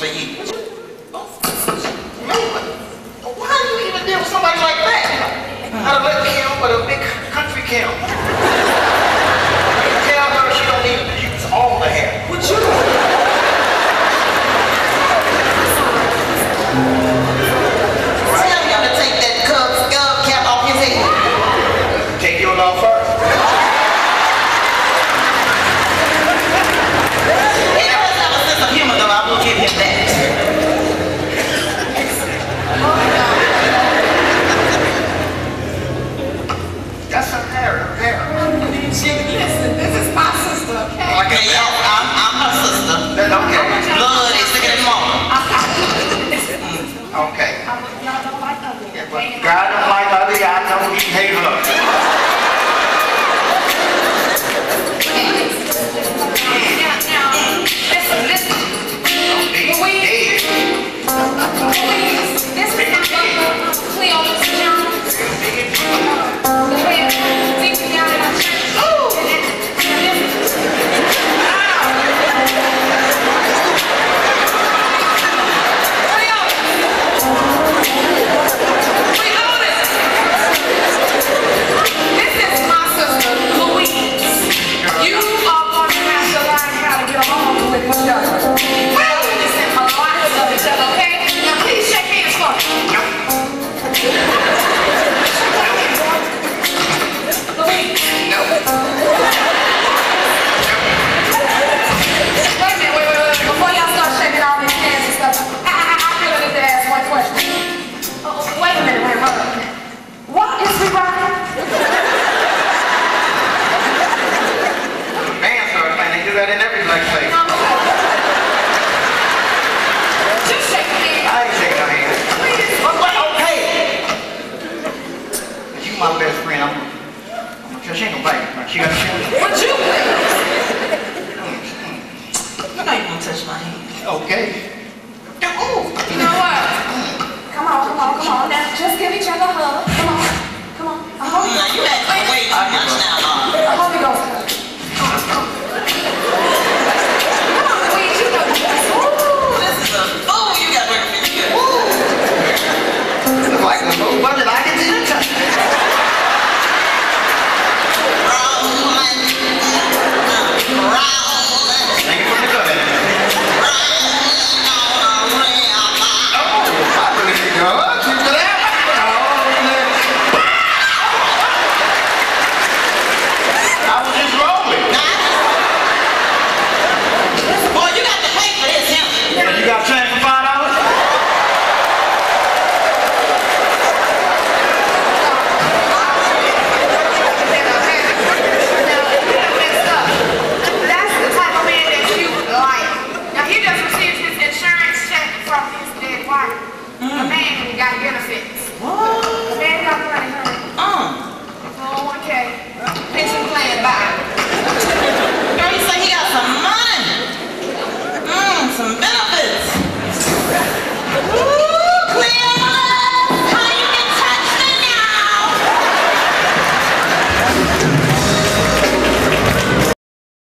for you. Do you even deal with somebody like that? Not a left camp, but a big country camp. like faith. Two. I ain't taking hand. Okay. You my best friend. I'm, I'm just ain't gonna bite. She got shoes. Would you please? Mm, mm. You know you gonna touch my hand. Okay. Oh. You know what? Mm. Come on, come on, come on. Now, just give each other a hug. Come on, come on. Uh-huh. I hope you